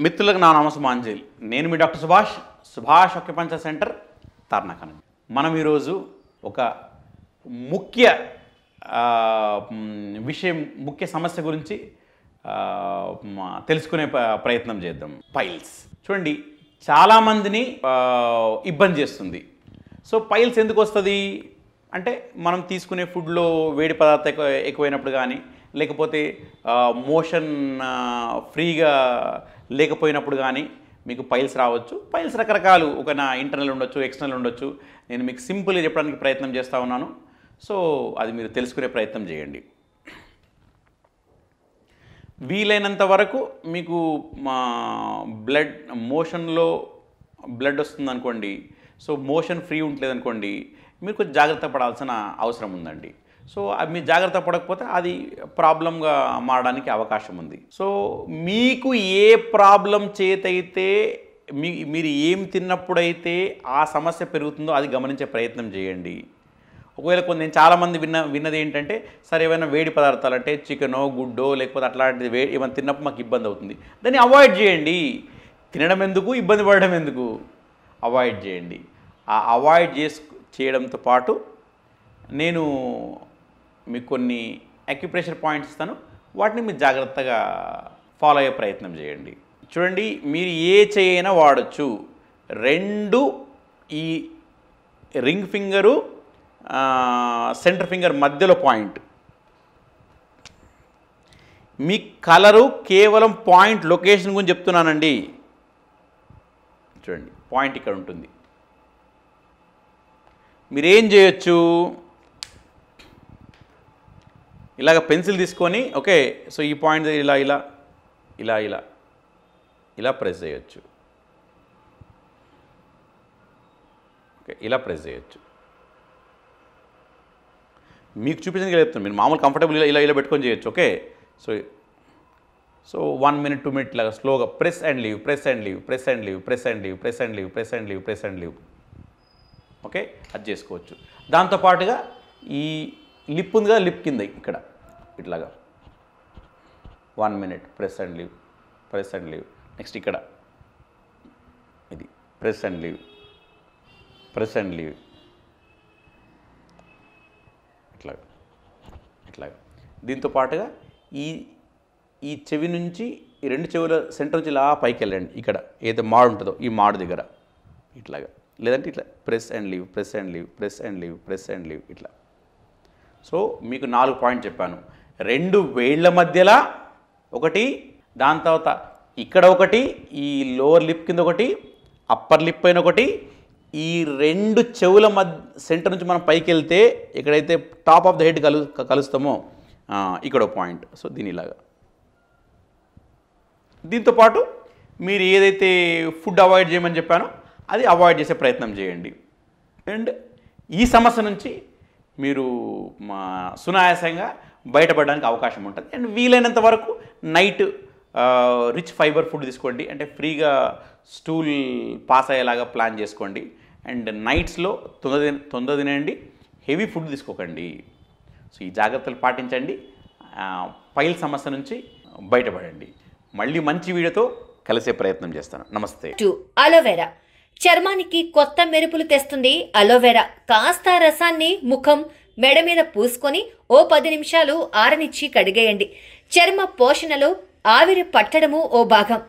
మిత్రులకు నా నమస్మాంజలి నేను మీ doctor Subhash Subhash acupuncture centre తార్నాకనం మనం ఈరోజు ఒక ముఖ్య విషయం ముఖ్య సమస్య గురించి తెలుసుకునే ప్రయత్నం చేద్దాం. పైల్స్. చూడండి చాలామందిని ఇబ్బంది చేస్తుంది. సో పైల్స్ ఎందుకు వస్తుంది? అంటే మనం తీసుకునే ఫుడ్లో వేడి పదార్థం ఎక్కువైనప్పుడు కానీ లేకపోతే మోషన్ ఫ్రీగా లేకపోయినప్పుడు కానీ మీకు పైల్స్ రావచ్చు. పైల్స్ రకరకాలు ఒక నా ఇంటర్నల్ ఉండొచ్చు ఎక్స్టర్నల్ ఉండొచ్చు. నేను మీకు సింపుల్గా చెప్పడానికి ప్రయత్నం చేస్తూ ఉన్నాను. సో అది మీరు తెలుసుకునే ప్రయత్నం చేయండి. వీలైనంత వరకు మీకు మా బ్లడ్ మోషన్లో బ్లడ్ వస్తుంది అనుకోండి సో మోషన్ ఫ్రీ ఉండలేదు అనుకోండి మీరు కొంచెం జాగ్రత్త పడాల్సిన అవసరం ఉందండి. సో అది మీరు జాగ్రత్త పడకపోతే అది ప్రాబ్లంగా మారడానికి అవకాశం ఉంది. సో మీకు ఏ ప్రాబ్లం చేతైతే మీ మీరు ఏం తిన్నప్పుడైతే ఆ సమస్య పెరుగుతుందో అది గమనించే ప్రయత్నం చేయండి. ఒకవేళ కొన్ని నేను చాలామంది విన్న విన్నది ఏంటంటే సరే ఏమైనా వేడి పదార్థాలు అంటే చికెనో గుడ్డో లేకపోతే అట్లాంటిది వే ఏమైనా తిన్నప్పుడు మాకు ఇబ్బంది అవుతుంది. దాన్ని అవాయిడ్ చేయండి. తినడం ఎందుకు? ఇబ్బంది పడడం ఎందుకు? అవాయిడ్ చేయండి. ఆ అవాయిడ్ చేసు చేయడంతో పాటు నేను మీకు కొన్ని అక్యుప్రెషర్ పాయింట్స్ ఇస్తాను. వాటిని మీరు జాగ్రత్తగా ఫాలో అయ్యే ప్రయత్నం చేయండి. చూడండి మీరు ఏ చేయైనా వాడచ్చు. రెండు ఈ రింగ్ ఫింగరు సెంటర్ ఫింగర్ మధ్యలో పాయింట్ మీ కలరు కేవలం పాయింట్ లొకేషన్ గురించి చెప్తున్నానండి. చూడండి పాయింట్ ఇక్కడ ఉంటుంది. మీరేం చేయొచ్చు? ఇలాగ పెన్సిల్ తీసుకొని ఓకే సో ఈ పాయింట్ ఇలా ఇలా ఇలా ఇలా ఇలా ప్రెస్ చేయొచ్చు. ఓకే ఇలా ప్రెస్ చేయొచ్చు. మీకు చూపించడానికి చెప్తాను మీరు మామూలు కంఫర్టబుల్ ఇలా ఇలా ఇలా పెట్టుకొని చేయొచ్చు okay. So so one minute two minute లాగా స్లోగా press and leave press and leave press and leave press and leave press and leave press and leave press and leave. Okay అది చేసుకోవచ్చు. దాంతోపాటుగా ఈ లిప్ ఉంది కదా లిప్ కింద ఇక్కడ. ఇట్లాగా. One minute press and leave press and leave next ఇక్కడ. ఇది press and leave press and leave ఇట్లాగా ఇట్లాగా. దీంతో పాటుగా ఈ ఈ చెవి నుంచి ఈ రెండు చెవుల సెంటర్ నుంచి ఇలా పైకి వెళ్ళండి. ఇక్కడ ఏదో మాడు ఉంటుందో ఈ మాడు దగ్గర. ఇట్లాగా. లేదంటే ఇట్లా press and leave press and leave press and leave press and leave ఇట్లా. సో మీకు నాలుగు పాయింట్ చెప్పాను. రెండు వేళ్ళ మధ్యలో ఒకటి దాని తర్వాత ఇక్కడ ఒకటి ఈ లోవర్ లిప్ కింద ఒకటి అప్పర్ లిప్ పైన ఒకటి. ఈ రెండు చెవుల మధ్య సెంటర్ నుంచి మనం పైకి వెళ్తే ఎక్కడైతే టాప్ ఆఫ్ ద హెడ్ కలు కలుస్తామో ఇక్కడ పాయింట్. సో దీని ఇలాగా. దీంతోపాటు మీరు ఏదైతే ఫుడ్ అవాయిడ్ చేయమని చెప్పానో అది అవాయిడ్ చేసే ప్రయత్నం చేయండి. అండ్ ఈ సమస్య నుంచి మీరు మా సునాయాసంగా బయటపడడానికి అవకాశం ఉంటుంది. అండ్ వీలైనంత వరకు నైట్ రిచ్ ఫైబర్ ఫుడ్ తీసుకోండి. అంటే ఫ్రీగా స్టూల్ పాస్ అయ్యేలాగా ప్లాన్ చేసుకోండి. అండ్ నైట్స్లో తొందర తొందర తినండి. హెవీ ఫుడ్ తీసుకోకండి. సో ఈ జాగ్రత్తలు పాటించండి. పైల్ సమస్య నుంచి బయటపడండి. మళ్ళీ మంచి వీడియోతో కలిసే ప్రయత్నం చేస్తాను. నమస్తే. టూ అలోవెరా. చర్మానికి కొత్త మెరుపులు తెస్తుంది అలోవెరా కాస్త రసాన్ని ముఖం మెడ మీద పూసుకొని ఓ పది నిమిషాలు ఆరనిచ్చి కడిగేయండి. చర్మ పోషణలో ఆవిరి పట్టడము ఓ భాగం.